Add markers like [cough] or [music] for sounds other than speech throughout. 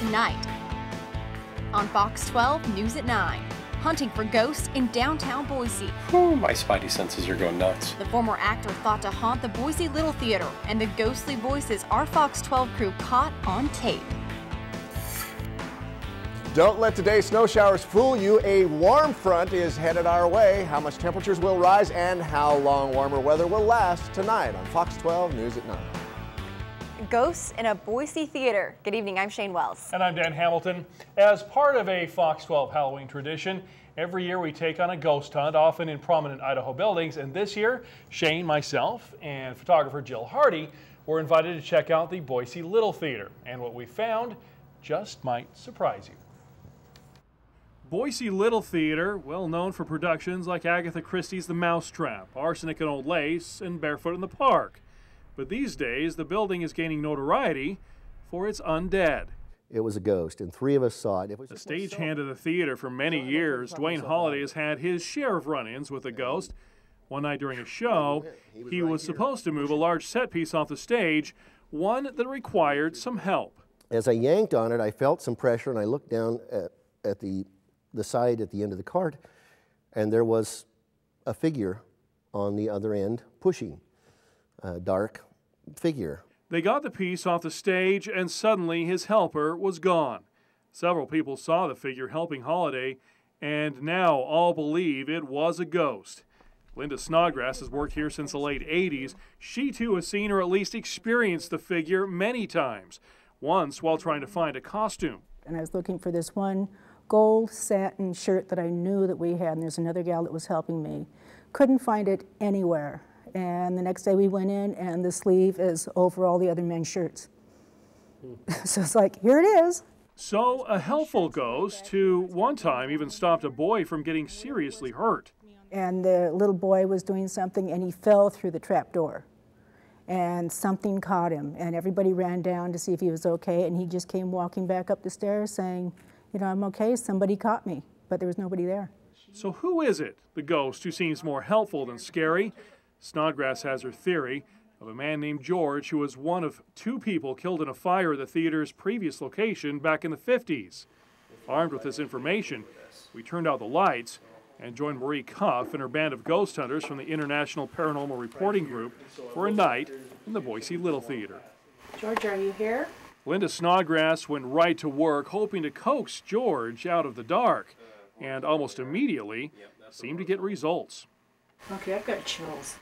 tonight on Fox 12 News at 9. Hunting for ghosts in downtown Boise. Whew, my spidey senses are going nuts. The former actor thought to haunt the Boise Little Theater, and the ghostly voices our Fox 12 crew caught on tape. Don't let today's snow showers fool you. A warm front is headed our way. How much temperatures will rise and how long warmer weather will last tonight on Fox 12 News at 9. Ghosts in a Boise theater. Good evening, I'm Shane Wells. And I'm Dan Hamilton. As part of a Fox 12 Halloween tradition, every year we take on a ghost hunt, often in prominent Idaho buildings. And this year, Shane, myself, and photographer Jill Hardy were invited to check out the Boise Little Theater. And what we found just might surprise you. Boise Little Theater, well known for productions like Agatha Christie's The Mousetrap, Arsenic and Old Lace, and Barefoot in the Park. But these days, the building is gaining notoriety for its undead. It was a ghost, and three of us saw it. it was the stagehand of the theater for many years, Dwayne Holiday has had his share of run ins with a ghost. One night during a show, he was supposed to move a large set piece off the stage, one that required some help. As I yanked on it, I felt some pressure, and I looked down at, at the, the side at the end of the cart, and there was a figure on the other end pushing uh, dark figure. They got the piece off the stage, and suddenly his helper was gone. Several people saw the figure helping Holiday, and now all believe it was a ghost. Linda Snodgrass has worked here since the late 80s. She too has seen or at least experienced the figure many times, once while trying to find a costume. And I was looking for this one gold satin shirt that I knew that we had, and there's another gal that was helping me. Couldn't find it anywhere. And the next day we went in, and the sleeve is over all the other men's shirts. Hmm. [laughs] so it's like, here it is. So a helpful ghost who one time even stopped a boy from getting seriously hurt. And the little boy was doing something, and he fell through the trap door. And something caught him, and everybody ran down to see if he was okay. And he just came walking back up the stairs saying, You know, I'm okay, somebody caught me, but there was nobody there. So, who is it, the ghost who seems more helpful than scary? Snodgrass has her theory of a man named George who was one of two people killed in a fire at the theater's previous location back in the 50s. Armed with this information, we turned out the lights and joined Marie Cuff and her band of ghost hunters from the International Paranormal Reporting Group for a night in the Boise Little Theater. George, are you here? Linda Snodgrass went right to work, hoping to coax George out of the dark, and almost immediately seemed to get results. Okay, I've got chills.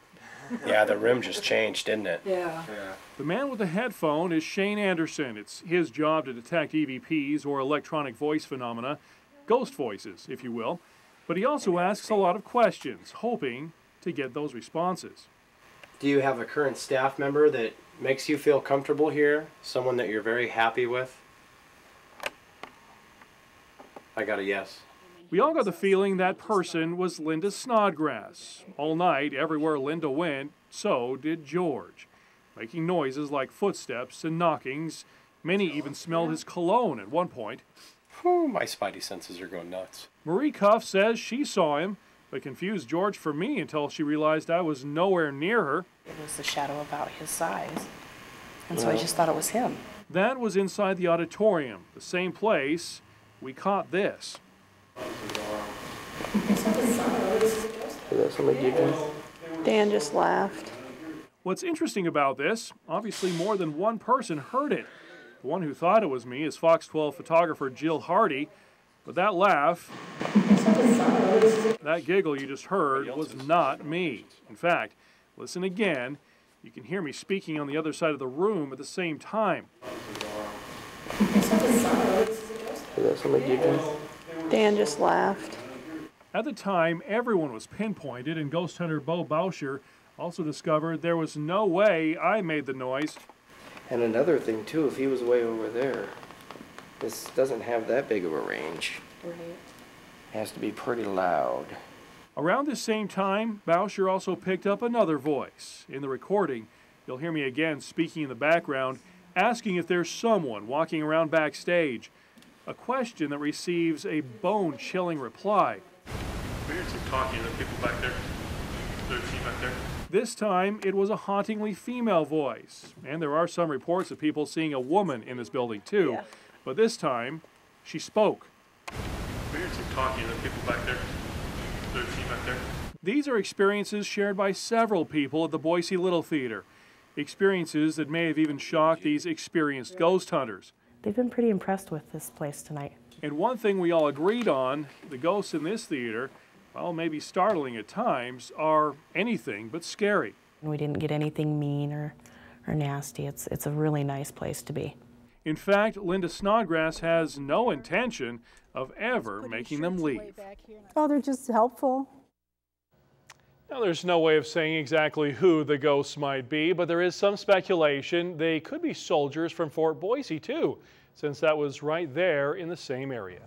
[laughs] yeah, the room just changed, didn't it? Yeah. yeah. The man with the headphone is Shane Anderson. It's his job to detect EVPs or electronic voice phenomena, ghost voices, if you will. But he also asks a lot of questions, hoping to get those responses. Do you have a current staff member that makes you feel comfortable here? Someone that you're very happy with? I got a yes. We all got the feeling that person was Linda Snodgrass. All night, everywhere Linda went, so did George, making noises like footsteps and knockings. Many even smelled his cologne at one point. Whew, my spidey senses are going nuts. Marie Cuff says she saw him, but confused George for me until she realized I was nowhere near her. It was the shadow about his size, and so I just thought it was him. That was inside the auditorium, the same place we caught this. Dan just laughed. What's interesting about this, obviously more than one person heard it. The one who thought it was me is Fox 12 photographer Jill Hardy, but that laugh, that giggle you just heard was not me. In fact, listen again. You can hear me speaking on the other side of the room at the same time. Dan just laughed. At the time, everyone was pinpointed, and ghost hunter Bo Bauscher also discovered there was no way I made the noise. And another thing, too, if he was way over there, this doesn't have that big of a range. Right. It has to be pretty loud. Around this same time, Bauscher also picked up another voice. In the recording, you'll hear me again speaking in the background, asking if there's someone walking around backstage. A question that receives a bone chilling reply. We heard talking to people back there. There's a back there. This time, it was a hauntingly female voice. And there are some reports of people seeing a woman in this building, too. Yeah. But this time, she spoke. We heard some talking, the people back there, third team back there. These are experiences shared by several people at the Boise Little Theater. Experiences that may have even shocked these experienced ghost hunters. They've been pretty impressed with this place tonight. And one thing we all agreed on the ghosts in this theater, well, maybe startling at times, are anything but scary. We didn't get anything mean or, or nasty. It's, it's a really nice place to be. In fact, Linda Snodgrass has no intention of ever making them leave. Oh, they're just helpful. Now, there's no way of saying exactly who the ghosts might be, but there is some speculation they could be soldiers from Fort Boise, too, since that was right there in the same area.